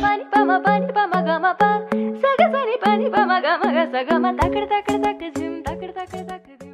パニパマパニパマガマパサガサニパニパマガマガサガマタクルタクルタクジュンタクルタクルタク